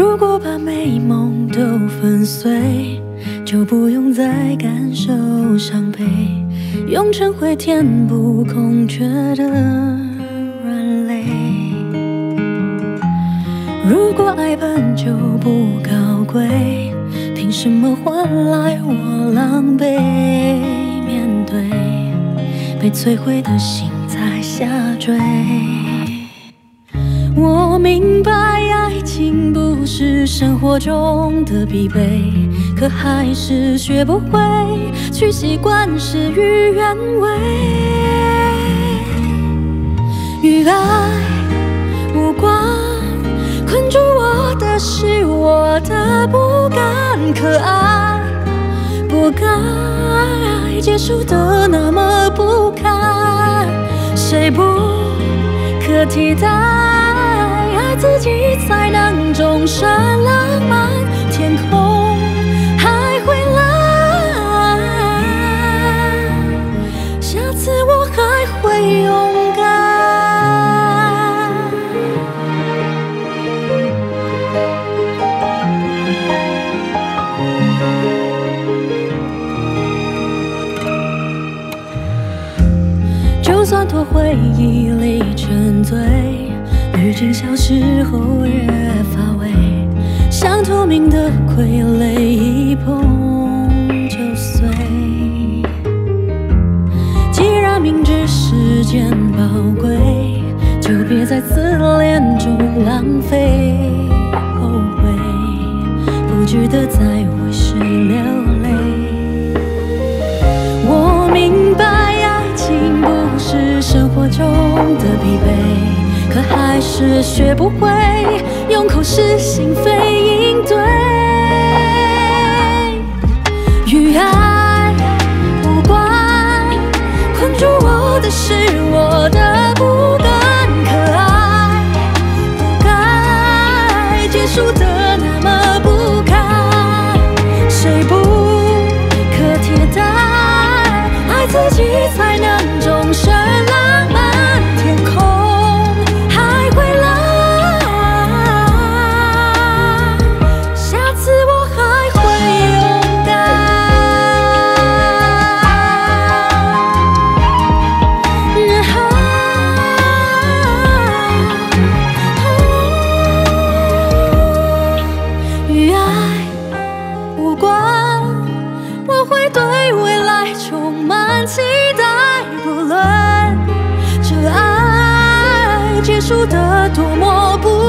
如果把美梦都粉碎，就不用再感受伤悲，用尘灰填补空缺的软肋。如果爱本就不高贵，凭什么换来我狼狈面对被摧毁的心在下坠？我明白并不是生活中的必备，可还是学不会去习惯事与愿违。与爱无关，困住我的是我的不甘，可爱不该结束的那么不堪，谁不可替代？自己才能终身浪漫，天空还会蓝，下次我还会勇敢。就算拖回忆里沉醉。滤镜消失后越发味，像透明的傀儡，一碰就碎。既然明知时间宝贵，就别在自恋中浪费。后悔，不值得再为谁流是学不会用口是心非应对，与爱无关，困住我的是我的不甘，可爱不该结束的期待，不论这爱结束的多么不。